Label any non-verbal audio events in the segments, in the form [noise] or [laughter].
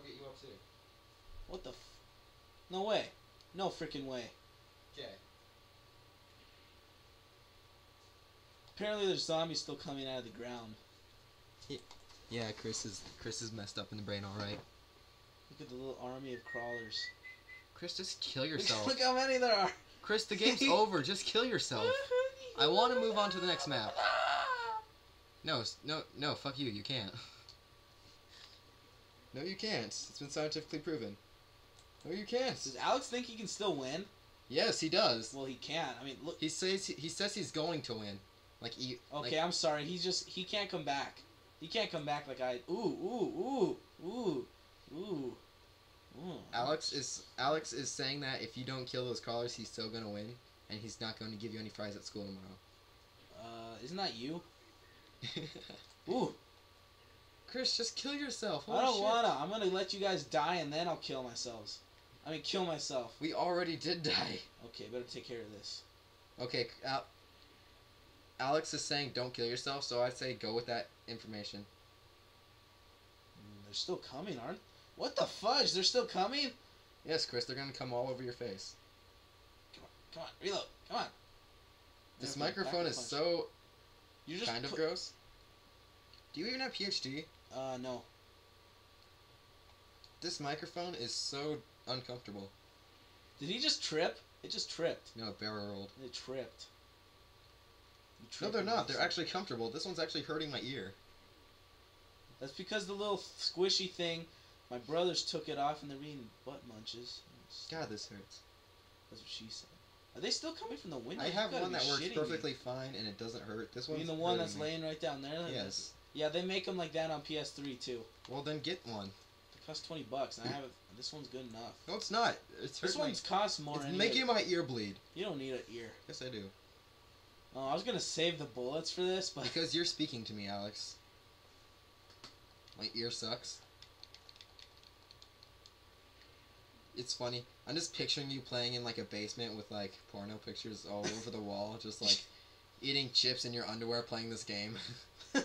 I'll get you up too. What the? F- no way. No freaking way. Okay. Apparently, there's zombies still coming out of the ground. Yeah, Chris is Chris is messed up in the brain. All right. Look at the little army of crawlers. Chris, just kill yourself. look how many there are. Chris, the game's [laughs] over. Just kill yourself. I want to move on to the next map. [laughs] No, no, no. Fuck you. You can't. [laughs] No, you can't. It's been scientifically proven. No, you can't. Does Alex think he can still win? Yes, he does. Well, he can't. I mean, look. He says he says he's going to win. Like he. Okay, like- I'm sorry. He's just he can't come back. He can't come back like I. Ooh, ooh, ooh, ooh, ooh. ooh. Alex is Alex is saying that if you don't kill those crawlers, he's still gonna win, and he's not going to give you any fries at school tomorrow. Uh, isn't that you? [laughs] Ooh, Chris, just kill yourself. I don't shit. wanna. I'm gonna let you guys die and then I'll kill myself. I mean, kill myself. We already did die. Okay, better take care of this. Okay, Al- Alex is saying don't kill yourself, so I'd say go with that information. Mm, They're still coming, aren't? What the fudge? They're still coming? Yes, Chris, they're gonna come all over your face. Come on, come on, reload. Come on. This microphone is so You just kind of gross. Do you even have PhD? Uh, no. This microphone is so uncomfortable. Did he just trip? It just tripped. No, it barrel rolled. It tripped. You No, they're not. They're actually comfortable. This one's actually hurting my ear. That's because the little squishy thing, my brothers took it off and they're eating butt munches. God, this hurts. That's what she said. Are they still coming from the window? I have one that works shitting me. perfectly fine and it doesn't hurt. This You one's mean the one that's me. laying right down there? Like Yes. Yeah, they make them like that on PS3 too. Well, then get one. It costs twenty bucks, and I have it. This one's good enough. No, it's not. It's This hurting my- one's cost more. It's making my ear bleed. You don't need an ear. Yes, I do. Oh, I was gonna save the bullets for this, but Because you're speaking to me, Alex. My ear sucks. It's funny. I'm just picturing you playing in like a basement with like porno pictures all over the wall, just like [laughs] eating chips in your underwear playing this game. [laughs]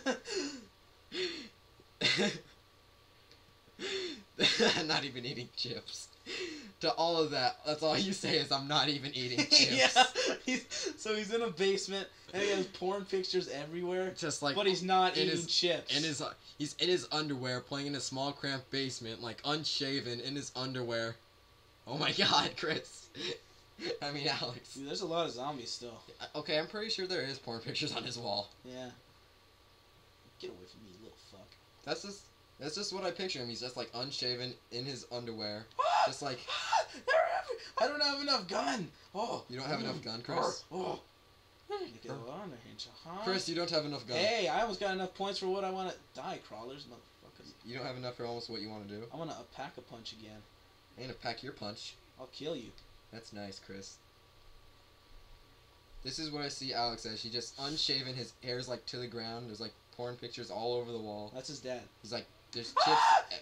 not even eating chips. To all of that, that's all you say is I'm not even eating [laughs] chips. yeah. He's, so he's in a basement and he has porn pictures everywhere, Just like but he's not in eating his- chips. in his he's in his underwear playing in a small cramped basement like unshaven in his underwear oh my [laughs] god chris [laughs] i mean alex Dude, there's a lot of zombies still. Uh, okay i'm pretty sure there is porn pictures on his wall Yeah. Get away from me, you little fuck. that's just that's just what i picture him he's just like unshaven in his underwear [gasps] ah! just like ah! They're I don't have enough gun. Oh. You don't have enough gun, Chris? Oh. Look at the one here, uh-huh. chris you don't have enough gun Hey, I almost got enough points for what I want to die, crawlers, motherfuckers. you don't have enough for almost what you want to do I'm gonna pack a punch again. i'm gonna pack your punch I'll kill you. That's nice chris this is what i see alex as he just unshaven his hair's like to the ground there's like porn pictures all over the wall That's his dad. He's like, there's chips. [laughs] e-"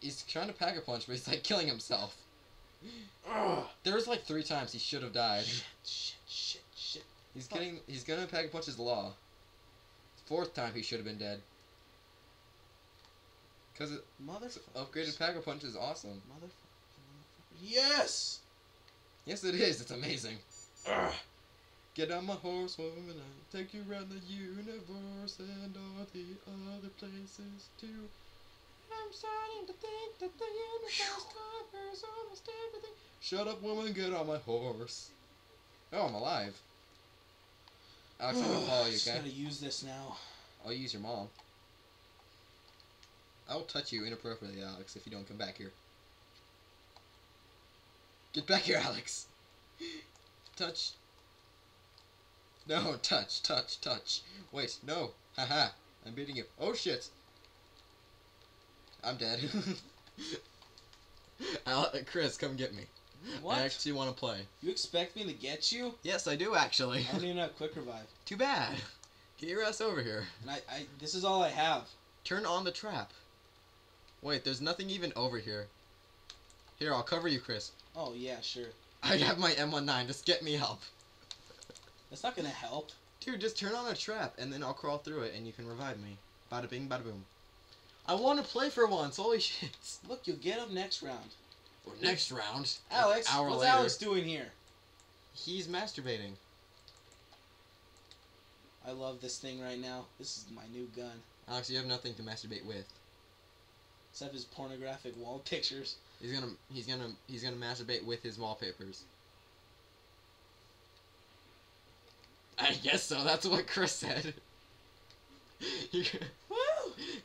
he's trying to pack a punch, but he's like killing himself. Ugh. There was like three times he should have died. Shit, shit, shit. He's getting. He's gonna pack a punch is law. Fourth time he should have been dead. Cause it, Motherfucker. upgraded pack a punch is awesome. Motherfucker. Yes! Yes, it is. It's amazing. Ugh. Get on my horse, woman, and I'll take you around the universe and all the other places too. I'm starting to think that the universe covers almost everything. Shut up, woman, get on my horse. Oh, I'm alive. Alex, I'm gonna follow you, Just okay? gotta use this now. I'll use your mom. I will touch you inappropriately, Alex, if you don't come back here. Get back here, Alex! Touch. No, touch, touch, touch. Wait, no. Haha. I'm beating you. Oh shit. I'm dead. [laughs] Al- Chris, come get me. What? I actually want to play. You expect me to get you? Yes, I do actually. I don't even have quick revive. [laughs] Too bad. Get your ass over here. And I, I this is all I have. Turn on the trap. Wait, there's nothing even over here. Here, I'll cover you, Chris. Oh yeah, sure. I have my M19. Just get me help. That's not gonna help. Dude, just turn on a trap, and then I'll crawl through it, and you can revive me. Bada bing, bada boom. I want to play for once. Holy [laughs] shit. Look, you'll get up next round. Or next round. Alex, Hour what's later. Alex doing here? He's masturbating. I love this thing right now. This is my new gun. Alex, you have nothing to masturbate with. Except his pornographic wall [laughs] pictures. He's gonna he's gonna he's gonna masturbate with his wallpapers. I guess so. That's what Chris said. [laughs]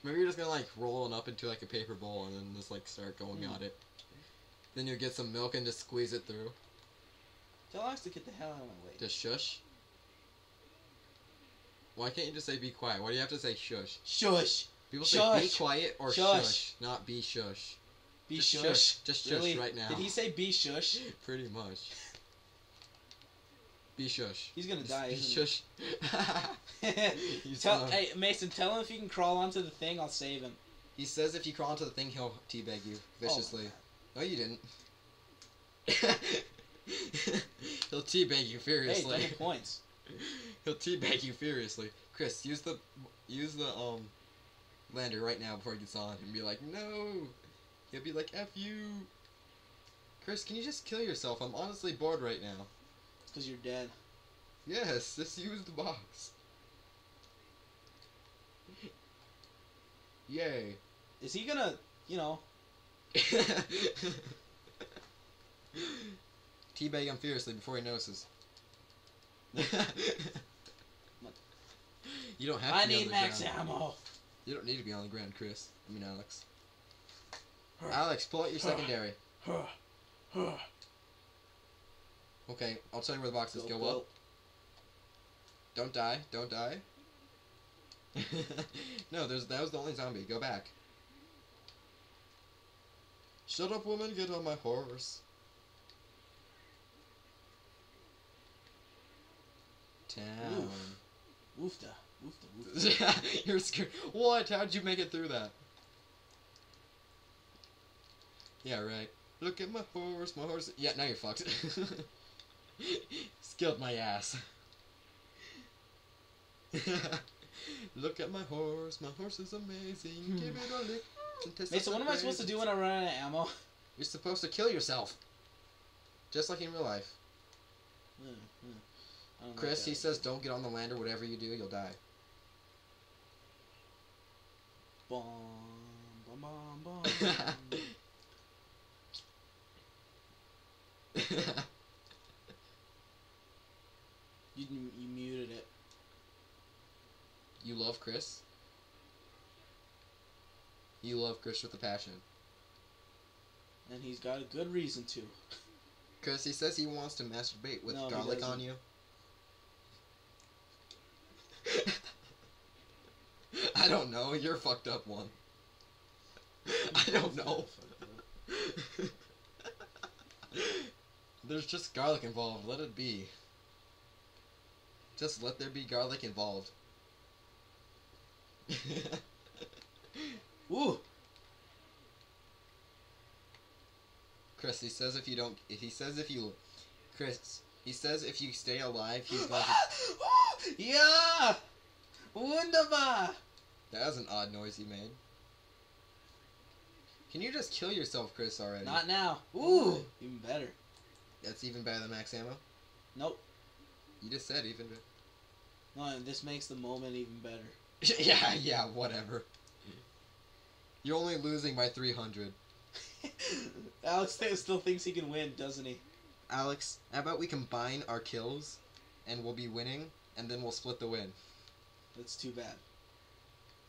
Maybe you're just gonna like roll it up into like a paper bowl and then just like start going Mm. at it. Then you'll get some milk and just squeeze it through. Tell Alex to get the hell out of my way. Just shush. Why can't you just say be quiet? Why do you have to say shush? Shush! People say be quiet or Shush. shush, not be shush. Be Just shush. shush. Just shush really? right now. Did he say be shush? [laughs] Pretty much. Be shush. He's gonna die, Be shush. [laughs] Tell, hey, Mason, tell him if he can crawl onto the thing, I'll save him. He says if you crawl onto the thing, he'll teabag you viciously. Oh, no, you didn't. [laughs] he'll teabag you hey, furiously. double points. he'll teabag you furiously. Chris, use the use the um lander right now before he gets on and be like, no. He'll be like, F you. Chris, can you just kill yourself? I'm honestly bored right now. It's because you're dead. Yes, just use the box. Yay. Is he gonna, you know, [laughs] Teabag him furiously before he notices. [laughs] you don't have to I be on need max ammo. You don't need to be on the ground, Chris. I mean, Alex. Alex, pull out your secondary. Okay, I'll tell you where the boxes go, up. Don't die. Don't die. [laughs] no, there's that was the only zombie. Go back. Shut up, woman. Get on my horse. Town. Woofda. Woofda. Woofda. [laughs] You're scared. What? How'd you make it through that? Yeah, right. Look at my horse, my horse. Yeah, now you're fucked. [laughs] Skilled my ass. [laughs] Look at my horse, my horse is amazing. Give it a lick. Mason, like what am I supposed to do when I run out of ammo? You're supposed to kill yourself. Just like in real life. Hmm, hmm. Chris, like he says don't get on the lander, whatever you do, you'll die. Bum, bum, bum, bum. [laughs] you, you muted it. you love Chris? You love Chris with a passion. And he's got a good reason to. Because he says he wants to masturbate with No, garlic on you. [laughs] I don't know. You're a fucked up one. [laughs] I don't know. [laughs] There's just garlic involved. Let it be. Just let there be garlic involved. [laughs] Ooh! Chris, he says if you don't, if he says if you, Chris, he says if you stay alive, he's going to. [laughs] yeah! Wunderbar! That was an odd noise he made. Can you just kill yourself, Chris, already? Not now. Ooh! Even better. That's even better than max ammo. Nope. You just said even. better. No, this makes the moment even better. [laughs] yeah, yeah, whatever. You're only losing by 300. [laughs] Alex still thinks he can win, doesn't he? Alex, how about we combine our kills, and we'll be winning, and then we'll split the win. That's too bad.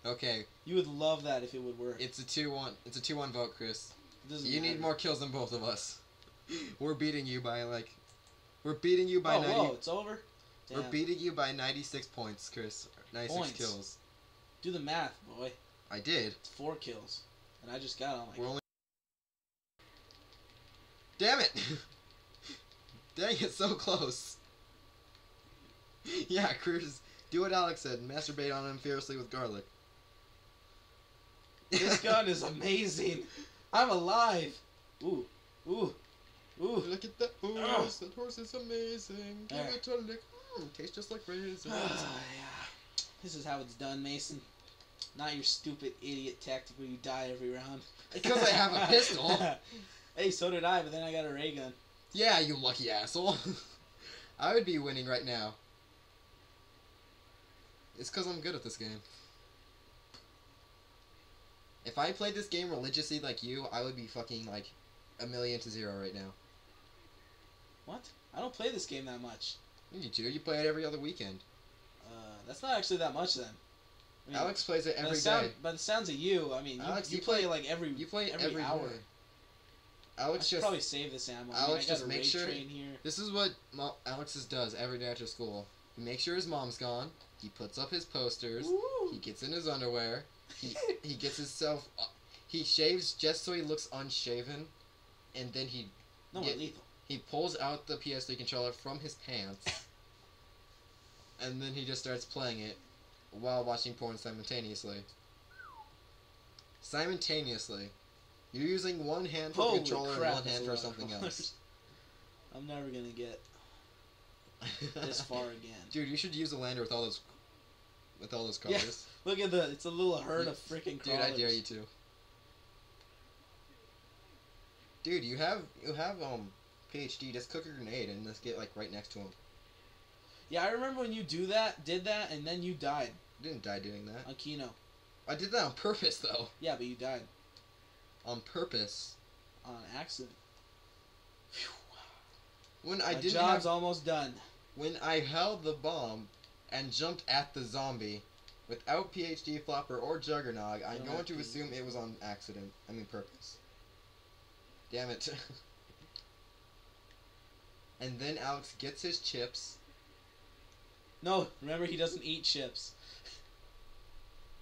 Okay, You would love that if it would work. it's a two-one. It's a two-one vote, Chris. You need more kills than both of us. We're beating you by like, we're beating you by Oh, 90. whoa, it's over? We're beating you by 96 points, Chris. 96 Points. kills. Do the math, boy. I did. It's four kills. And I just got on like We're only. Damn it! [laughs] Dang it, so close. [laughs] Yeah, Chris, do what Alex said. Masturbate on him fiercely with garlic. This [laughs] gun is amazing. I'm alive. Ooh, ooh, ooh. Look at that horse. That horse is amazing. Give There. it a lick. Mm, tastes just like raisins. [sighs] Ah, yeah. This is how it's done, Mason. Not your stupid idiot tactic where you die every round. Because I have a pistol. [laughs] hey, so did I, but then I got a ray gun. Yeah, you lucky asshole. [laughs] I would be winning right now. It's because I'm good at this game. If I played this game religiously like you, I would be fucking like a million to zero right now. What? I don't play this game that much. You do. You play it every other weekend. Uh, that's not actually that much then. I mean, Alex plays it by every the day. By the sounds of you, I mean, you, Alex, you, you play, play- like every. You play every every hour. day. Alex just probably save this ammo. I, Alex mean, I just make sure- train here. This is what Mo- Alex does every day after school. He makes sure his mom's gone. He puts up his posters. Woo! He gets in his underwear. He he gets himself. Uh, he shaves just so he looks unshaven, and then he no, we're lethal. he pulls out the PS3 controller from his pants, and then he just starts playing it while watching porn simultaneously. Simultaneously, you're using one hand for the Holy controller crap! and one hand for something else. I'm never gonna get this [laughs] far again. Dude, you should use a lander with all those with all those colors. Yeah. [laughs] Look at the. It's a little herd of [laughs] freaking Dude, I dare you to. Dude, you have you have um PhD. Just cook a grenade and let's get like right next to him. Yeah, I remember when you do that, did that, and then you died I didn't die doing that. on Kino. I did that on purpose though. Yeah, but you died On purpose. on accident. Phew. When I My didn't job's have, almost done. when I held the bomb and jumped at the zombie without PhD flopper or juggernog, I'm don't going have to assume it was on accident. I mean purpose. Damn it. [laughs] and then Alex gets his chips. No, remember he doesn't eat chips.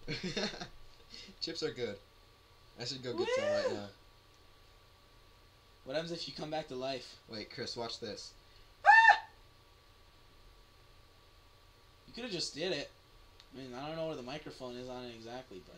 [laughs] chips are good. I should go get some right now. What happens if you come back to life? Wait, Chris, watch this. Ah! You could have just did it. I mean, I don't know where the microphone is on it exactly, but